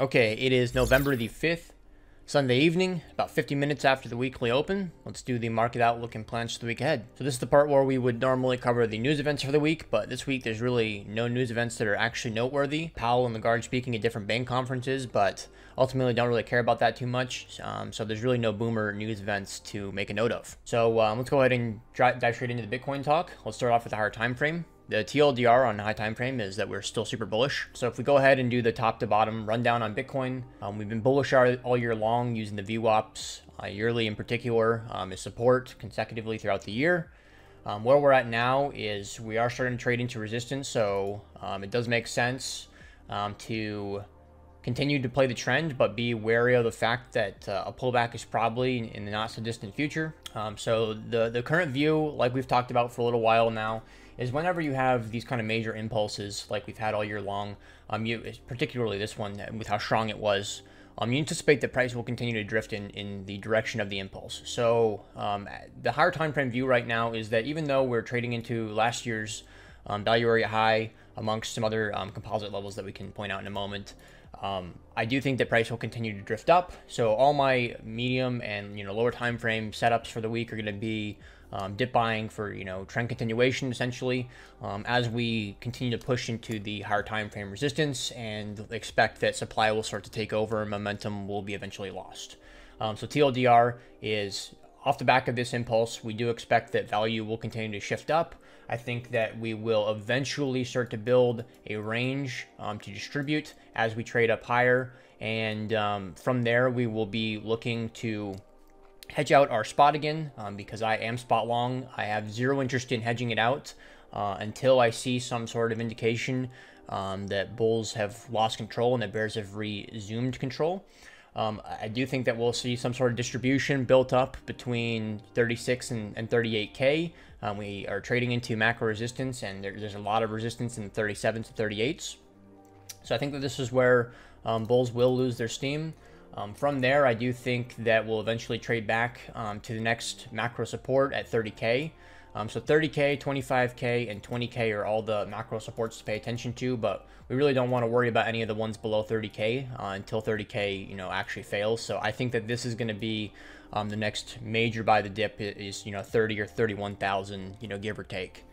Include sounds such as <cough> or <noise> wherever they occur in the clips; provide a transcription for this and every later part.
Okay, it is November the 5th, Sunday evening, about 50 minutes after the weekly open. Let's do the market outlook and plans for the week ahead. So this is the part where we would normally cover the news events for the week, but this week there's really no news events that are actually noteworthy. Powell and Lagarde speaking at different bank conferences, but ultimately don't really care about that too much. Um, so there's really no boomer news events to make a note of. So um, let's go ahead and dive straight into the Bitcoin talk. Let's start off with the higher time frame. The TLDR on high time frame is that we're still super bullish. So if we go ahead and do the top to bottom rundown on Bitcoin, um, we've been bullish all year long using the VWAPs, uh, yearly in particular, um, as support consecutively throughout the year. Um, where we're at now is we are starting to trade into resistance, so um, it does make sense um, to continue to play the trend, but be wary of the fact that uh, a pullback is probably in the not so distant future. Um, so the the current view, like we've talked about for a little while now, is whenever you have these kind of major impulses like we've had all year long, um, you particularly this one with how strong it was, um, you anticipate that price will continue to drift in, in the direction of the impulse. So um, the higher time frame view right now is that even though we're trading into last year's um, value area high amongst some other um, composite levels that we can point out in a moment, um, I do think that price will continue to drift up. So all my medium and you know lower time frame setups for the week are going to be um, dip buying for you know trend continuation essentially um, as we continue to push into the higher time frame resistance and expect that supply will start to take over and momentum will be eventually lost. Um, so TLDR is off the back of this impulse. We do expect that value will continue to shift up. I think that we will eventually start to build a range um, to distribute as we trade up higher. And um, from there, we will be looking to hedge out our spot again um, because I am spot long. I have zero interest in hedging it out uh, until I see some sort of indication um, that bulls have lost control and that bears have resumed control. Um, I do think that we'll see some sort of distribution built up between 36 and, and 38K. Um, we are trading into macro resistance, and there, there's a lot of resistance in the 37s to 38s. So I think that this is where um, bulls will lose their steam. Um, from there, I do think that we'll eventually trade back um, to the next macro support at 30K. Um, so 30K, 25K, and 20K are all the macro supports to pay attention to, but we really don't want to worry about any of the ones below 30K uh, until 30K, you know, actually fails. So I think that this is going to be um, the next major buy the dip is, you know, 30 or 31,000, you know, give or take.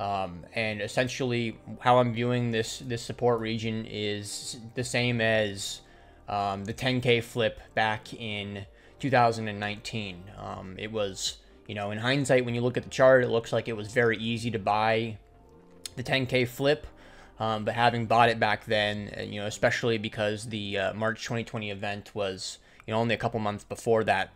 Um, and essentially, how I'm viewing this this support region is the same as um, the 10K flip back in 2019. Um, it was, you know, in hindsight, when you look at the chart, it looks like it was very easy to buy the 10K flip. Um, but having bought it back then, uh, you know, especially because the uh, March 2020 event was, you know, only a couple months before that,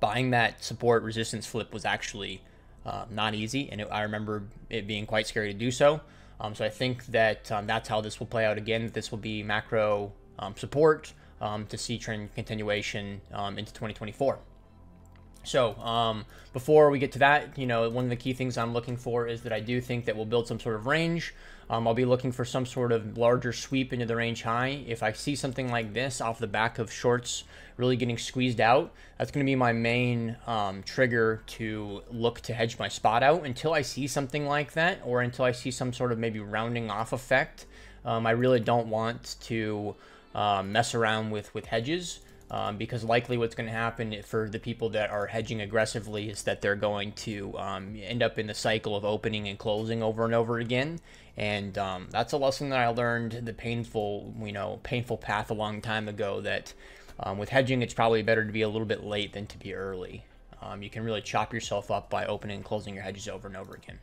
buying that support resistance flip was actually uh, not easy. And it, I remember it being quite scary to do so. Um, so I think that um, that's how this will play out again. This will be macro um, support um, to see trend continuation um, into 2024. So um, before we get to that, you know, one of the key things I'm looking for is that I do think that we'll build some sort of range. Um, I'll be looking for some sort of larger sweep into the range high. If I see something like this off the back of shorts really getting squeezed out, that's going to be my main um, trigger to look to hedge my spot out until I see something like that or until I see some sort of maybe rounding off effect. I really don't want to um, mess around with with hedges um, because likely what's going to happen for the people that are hedging aggressively is that they're going to um, end up in the cycle of opening and closing over and over again. And um, that's a lesson that I learned the painful you know painful path a long time ago that um, with hedging it's probably better to be a little bit late than to be early. Um, you can really chop yourself up by opening and closing your hedges over and over again.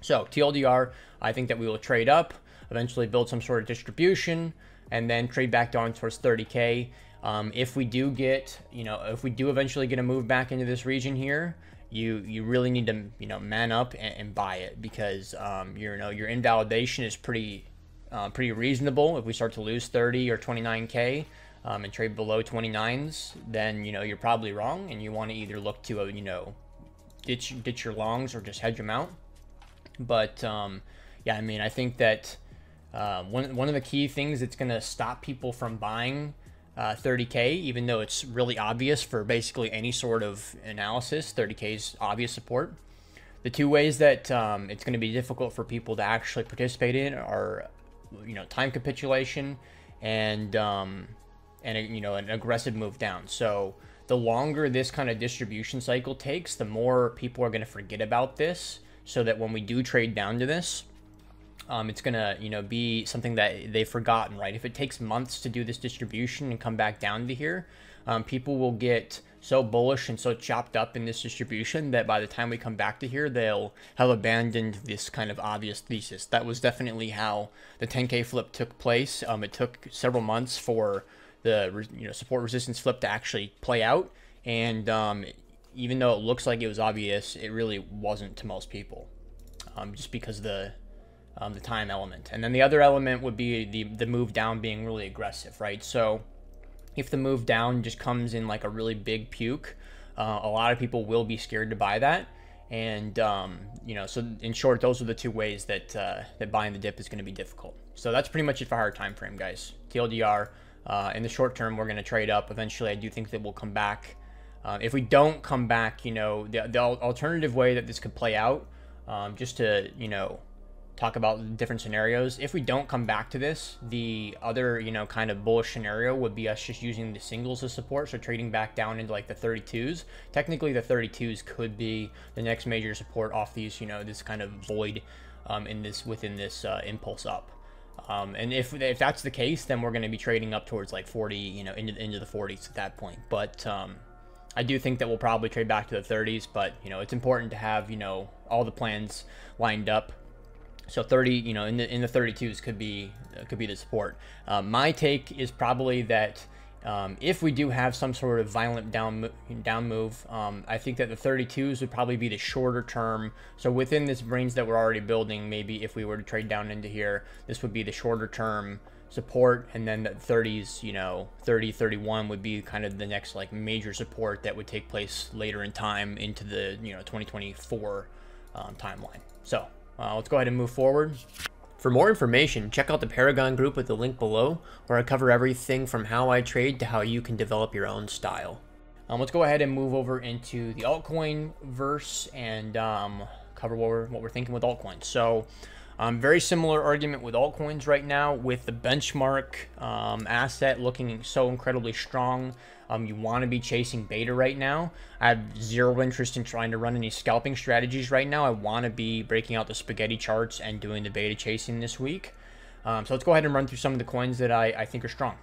So TLDR I think that we will trade up eventually build some sort of distribution and then trade back down towards 30K. Um, if we do get, you know, if we do eventually get a move back into this region here, you you really need to, you know, man up and, and buy it because, um, you know, your invalidation is pretty, uh, pretty reasonable. If we start to lose 30 or 29K um, and trade below 29s, then, you know, you're probably wrong and you want to either look to, a, you know, ditch, ditch your longs or just hedge them out. But, um, yeah, I mean, I think that, um, one, one of the key things that's going to stop people from buying uh, 30K, even though it's really obvious for basically any sort of analysis, 30K is obvious support. The two ways that um, it's going to be difficult for people to actually participate in are, you know, time capitulation and um, and you know an aggressive move down. So the longer this kind of distribution cycle takes, the more people are going to forget about this. So that when we do trade down to this, um, it's gonna you know be something that they've forgotten, right? If it takes months to do this distribution and come back down to here, um, people will get so bullish and so chopped up in this distribution that by the time we come back to here, they'll have abandoned this kind of obvious thesis. That was definitely how the 10K flip took place. Um, it took several months for the you know support resistance flip to actually play out, and um, even though it looks like it was obvious, it really wasn't to most people, um, just because the um, the time element. And then the other element would be the the move down being really aggressive, right? So if the move down just comes in like a really big puke, uh, a lot of people will be scared to buy that. And um, you know, so in short, those are the two ways that uh, that buying the dip is going to be difficult. So that's pretty much it for higher time frame, guys. TLDR. Uh, in the short term, we're going to trade up. Eventually, I do think that we'll come back. Uh, if we don't come back, you know, the, the alternative way that this could play out, um, just to you know talk about different scenarios. If we don't come back to this, the other, you know, kind of bullish scenario would be us just using the singles as support, so trading back down into like the 32s. Technically, the 32s could be the next major support off these, you know, this kind of void um, in this within this uh, impulse up. Um, and if if that's the case, then we're going to be trading up towards like 40, you know, into the into the 40s at that point. But um, I do think that we'll probably trade back to the 30s. But you know, it's important to have you know all the plans lined up so 30, you know, in the in the 32s could be uh, could be the support. Um, my take is probably that um, if we do have some sort of violent down down move, um, I think that the 32s would probably be the shorter term. So within this range that we're already building, maybe if we were to trade down into here, this would be the shorter term support and then the 30s you know 30 31 would be kind of the next like major support that would take place later in time into the you know 2024 um, timeline so uh, let's go ahead and move forward. For more information, check out the Paragon group with the link below, where I cover everything from how I trade to how you can develop your own style. Um, let's go ahead and move over into the altcoin verse and um, cover what we're, what we're thinking with altcoins. So, um, very similar argument with altcoins right now, with the benchmark um, asset looking so incredibly strong. Um, you want to be chasing beta right now. I have zero interest in trying to run any scalping strategies right now. I want to be breaking out the spaghetti charts and doing the beta chasing this week. Um, so let's go ahead and run through some of the coins that I, I think are strong.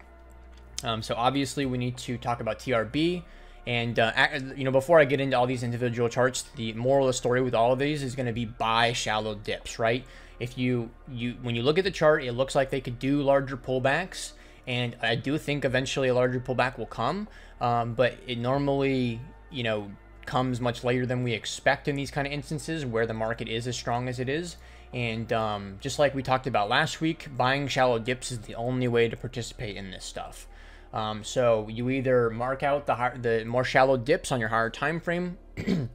Um, so obviously we need to talk about TRB. And, uh, you know, before I get into all these individual charts, the moral of the story with all of these is going to be buy shallow dips, right? If you, you, when you look at the chart, it looks like they could do larger pullbacks and I do think eventually a larger pullback will come, um, but it normally, you know, comes much later than we expect in these kind of instances where the market is as strong as it is. And um, just like we talked about last week, buying shallow dips is the only way to participate in this stuff. Um, so you either mark out the the more shallow dips on your higher time frame, <clears throat>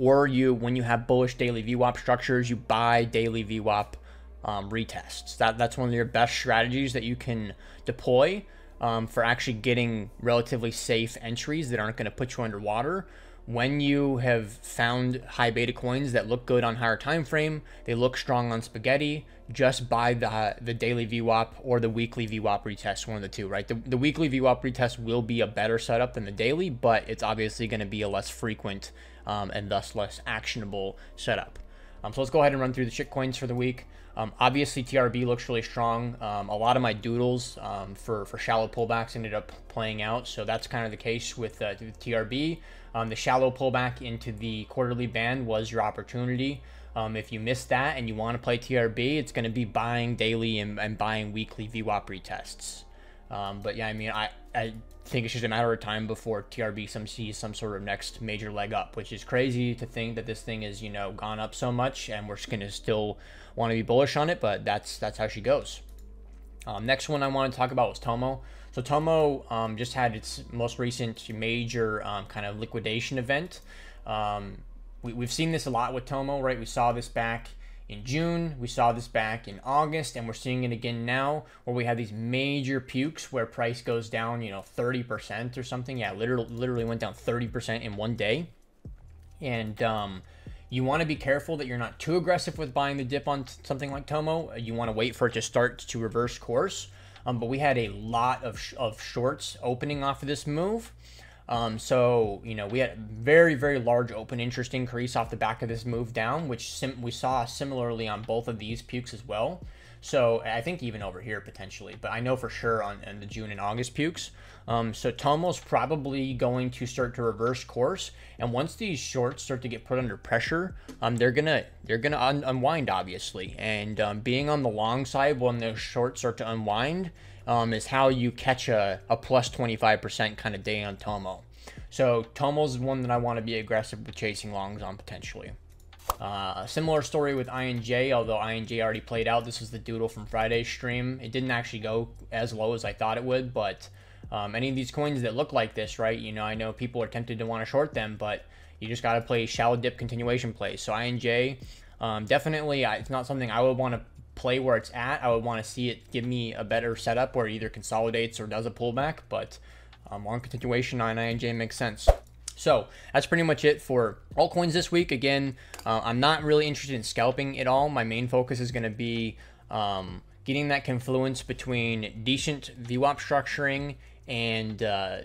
or you when you have bullish daily VWAP structures, you buy daily VWAP um, retests. That that's one of your best strategies that you can deploy um, for actually getting relatively safe entries that aren't going to put you underwater. When you have found high beta coins that look good on higher time frame, they look strong on spaghetti. Just buy the the daily VWAP or the weekly VWAP retest, one of the two, right? The, the weekly VWAP retest will be a better setup than the daily, but it's obviously going to be a less frequent um, and thus less actionable setup. Um, so let's go ahead and run through the shit coins for the week. Um, obviously, TRB looks really strong. Um, a lot of my doodles um, for, for shallow pullbacks ended up playing out, so that's kind of the case with, uh, with TRB. Um, the shallow pullback into the quarterly band was your opportunity. Um, if you missed that and you want to play TRB, it's going to be buying daily and, and buying weekly VWAP retests. Um, but yeah, I mean, I, I think it's just a matter of time before TRB some sees some sort of next major leg up, which is crazy to think that this thing is you know gone up so much, and we're just gonna still want to be bullish on it, but that's that's how she goes. Um, next one I want to talk about was Tomo. So Tomo um, just had its most recent major um, kind of liquidation event. Um, we, we've seen this a lot with Tomo, right? We saw this back in June. We saw this back in August, and we're seeing it again now, where we have these major pukes where price goes down, you know, 30% or something. Yeah, literally, literally went down 30% in one day. And um, you want to be careful that you're not too aggressive with buying the dip on something like Tomo. You want to wait for it to start to reverse course. Um, but we had a lot of, sh- of shorts opening off of this move. Um, so, you know, we had a very, very large open interest increase off the back of this move down, which we saw similarly on both of these pukes as well. So I think even over here potentially, but I know for sure on, on the June and August pukes. Um, so Tomo's probably going to start to reverse course, and once these shorts start to get put under pressure, um, they're gonna they're gonna un- unwind obviously, and um, being on the long side when those shorts start to unwind um, is how you catch a, a plus 25% kind of day on Tomo. So Tomo's one that I want to be aggressive with chasing longs on potentially. Uh, a similar story with INJ, although INJ already played out. This was the doodle from Friday's stream. It didn't actually go as low as I thought it would, but um, any of these coins that look like this, right? You know, I know people are tempted to want to short them, but you just got to play shallow dip continuation plays. So INJ, um, definitely, it's not something I would want to play where it's at. I would want to see it give me a better setup where it either consolidates or does a pullback, but um, long continuation on INJ makes sense. So that's pretty much it for altcoins this week. Again, uh, I'm not really interested in scalping at all. My main focus is going to be um, getting that confluence between decent VWAP structuring and uh,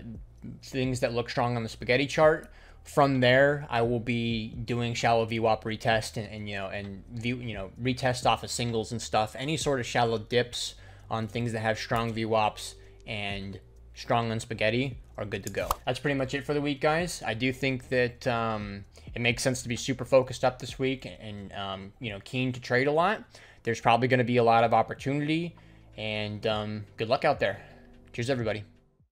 things that look strong on the spaghetti chart. From there, I will be doing shallow VWAP retest and, and you know and view you know retest off of singles and stuff. Any sort of shallow dips on things that have strong VWAPs and strong on spaghetti are good to go. That's pretty much it for the week, guys. I do think that um, it makes sense to be super focused up this week and, um, you know, keen to trade a lot. There's probably going to be a lot of opportunity, and um, good luck out there. Cheers, everybody.